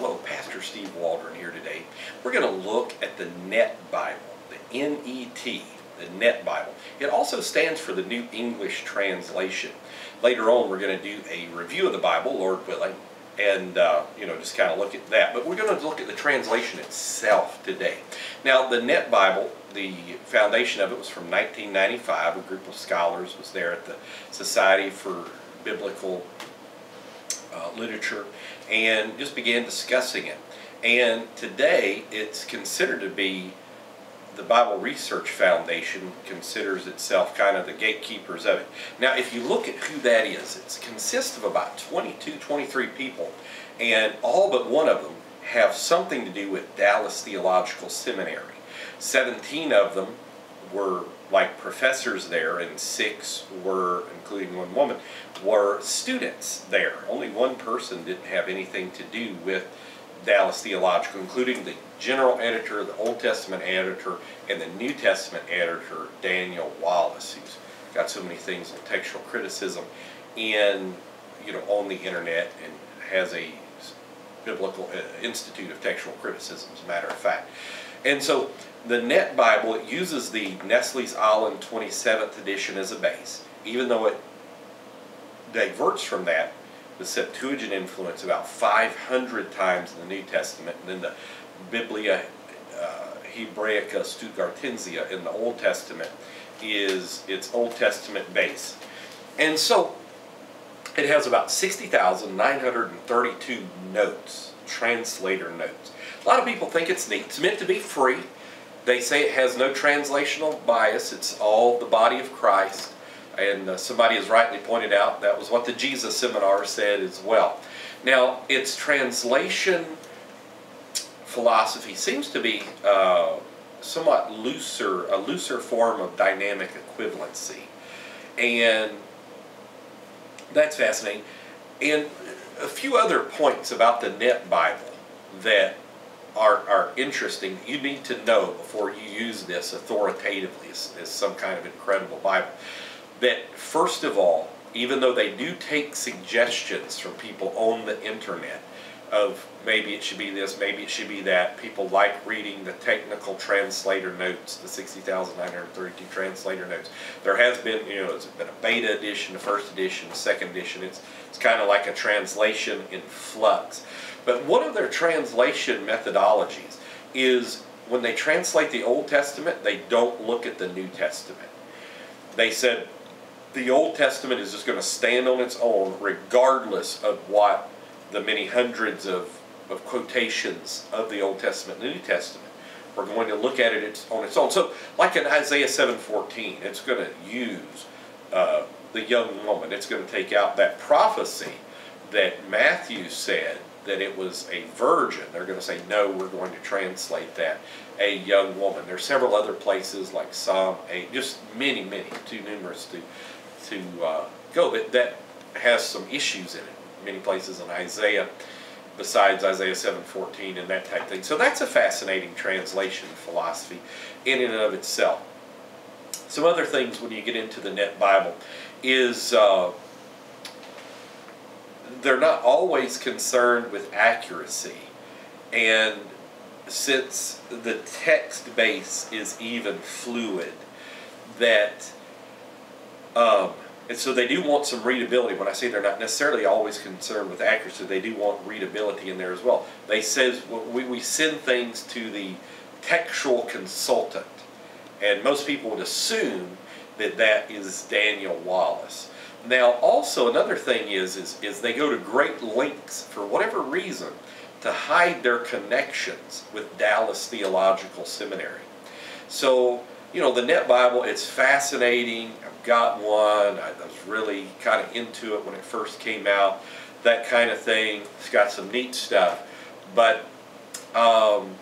Hello, Pastor Steve Waldron here today. We're going to look at the Net Bible, the N-E-T, the Net Bible. It also stands for the New English Translation. Later on, we're going to do a review of the Bible, Lord willing, and uh, you know just kind of look at that. But we're going to look at the translation itself today. Now, the Net Bible, the foundation of it was from 1995. A group of scholars was there at the Society for Biblical uh, literature and just began discussing it. And today it's considered to be the Bible Research Foundation considers itself kind of the gatekeepers of it. Now, if you look at who that is, it consists of about 22, 23 people, and all but one of them have something to do with Dallas Theological Seminary. 17 of them were like professors there, and six were, including one woman, were students there. Only one person didn't have anything to do with Dallas Theological, including the general editor, the Old Testament editor, and the New Testament editor, Daniel Wallace, who's got so many things on textual criticism in, you know, on the internet and has a biblical uh, institute of textual criticism, as a matter of fact. And so the Net Bible it uses the Nestle-Aland 27th edition as a base, even though it diverts from that the Septuagint influence about 500 times in the New Testament, and then the Biblia uh, Hebraica Stuttgartensia in the Old Testament is its Old Testament base. And so it has about 60,932 notes, translator notes. A lot of people think it's neat. It's meant to be free. They say it has no translational bias. It's all the body of Christ. And uh, somebody has rightly pointed out that was what the Jesus Seminar said as well. Now, its translation philosophy seems to be uh, somewhat looser, a looser form of dynamic equivalency. And that's fascinating. And a few other points about the Net Bible that are, are interesting you need to know before you use this authoritatively as, as some kind of incredible Bible. That first of all, even though they do take suggestions from people on the internet of maybe it should be this, maybe it should be that, people like reading the technical translator notes, the 60,932 translator notes. There has been, you know, it's been a beta edition, a first edition, a second edition. It's, it's kind of like a translation in flux. But one of their translation methodologies is when they translate the Old Testament, they don't look at the New Testament. They said the Old Testament is just going to stand on its own regardless of what the many hundreds of, of quotations of the Old Testament and New Testament. We're going to look at it on its own. So, like in Isaiah 7.14, it's going to use uh, the young woman. It's going to take out that prophecy that Matthew said that it was a virgin. They're going to say, no, we're going to translate that a young woman. There are several other places like Psalm 8, just many, many, too numerous to, to uh, go, but that has some issues in it. Many places in Isaiah, besides Isaiah 7.14 and that type of thing. So that's a fascinating translation philosophy in and of itself. Some other things when you get into the Net Bible is uh, they're not always concerned with accuracy. And since the text base is even fluid, that um, and so they do want some readability. When I say they're not necessarily always concerned with accuracy, they do want readability in there as well. They says we, we send things to the textual consultant, and most people would assume that that is Daniel Wallace. Now, also another thing is, is, is they go to great lengths for whatever reason to hide their connections with Dallas Theological Seminary. So, you know, the Net Bible, it's fascinating. Got one. I was really kind of into it when it first came out. That kind of thing. It's got some neat stuff. But um,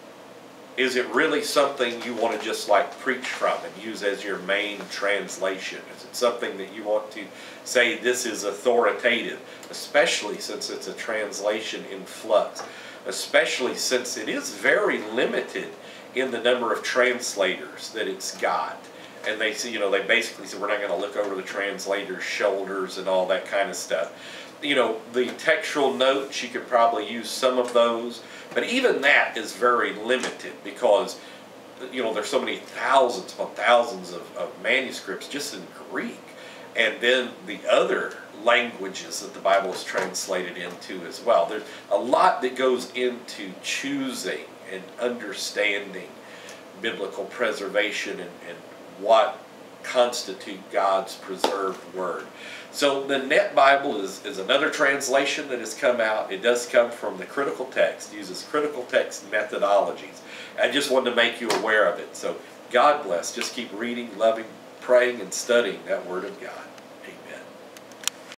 is it really something you want to just like preach from and use as your main translation? Is it something that you want to say this is authoritative, especially since it's a translation in flux, especially since it is very limited in the number of translators that it's got? And they see, you know, they basically said we're not going to look over the translator's shoulders and all that kind of stuff. you know, the textual notes, you could probably use some of those, but even that is very limited because, you know, there's so many thousands upon thousands of, of manuscripts just in Greek. And then the other languages that the Bible is translated into as well. There's a lot that goes into choosing and understanding biblical preservation and, and what constitute God's preserved word. So the Net Bible is, is another translation that has come out. It does come from the critical text, uses critical text methodologies. I just wanted to make you aware of it. So God bless. Just keep reading, loving, praying, and studying that Word of God.